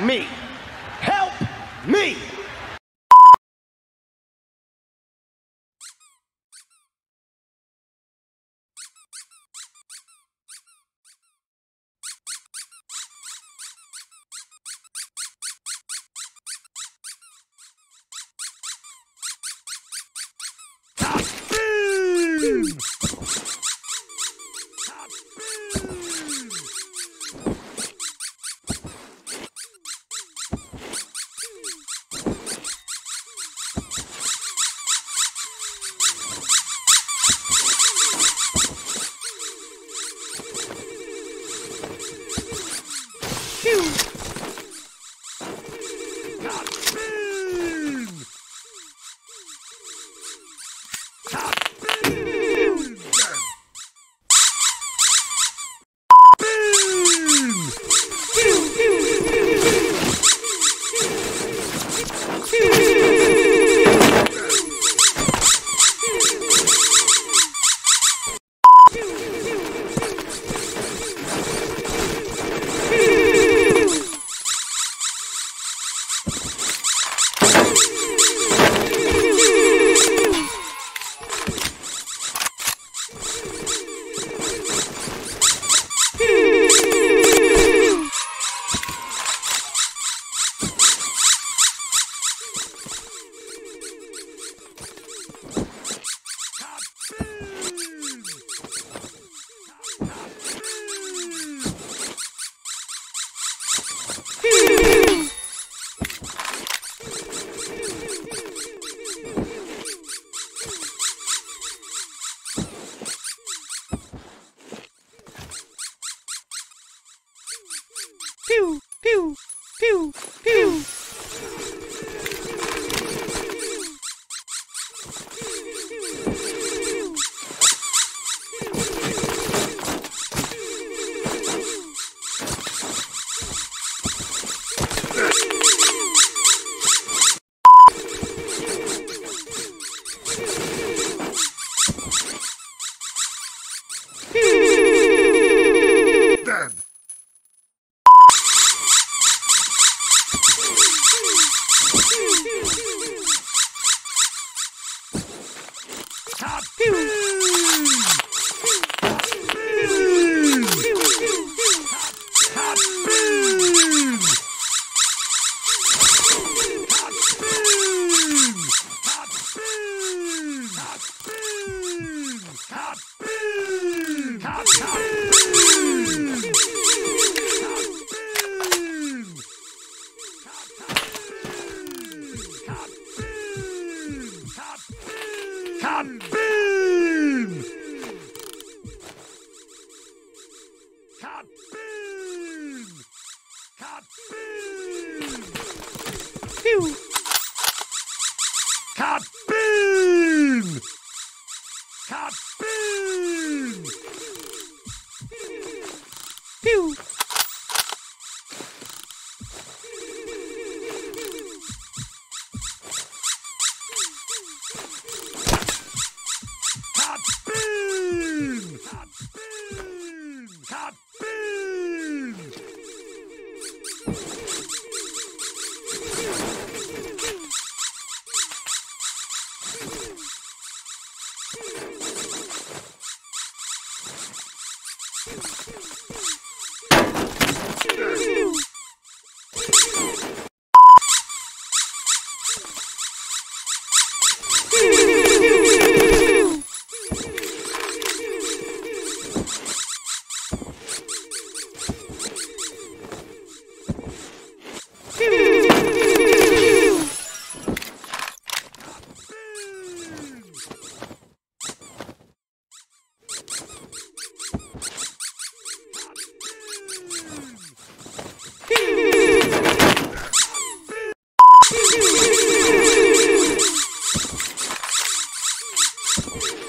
me. Help me. Phew. Hmm. Cat Bean! Cat Bean! Cat Bean! Pew. shoot. you.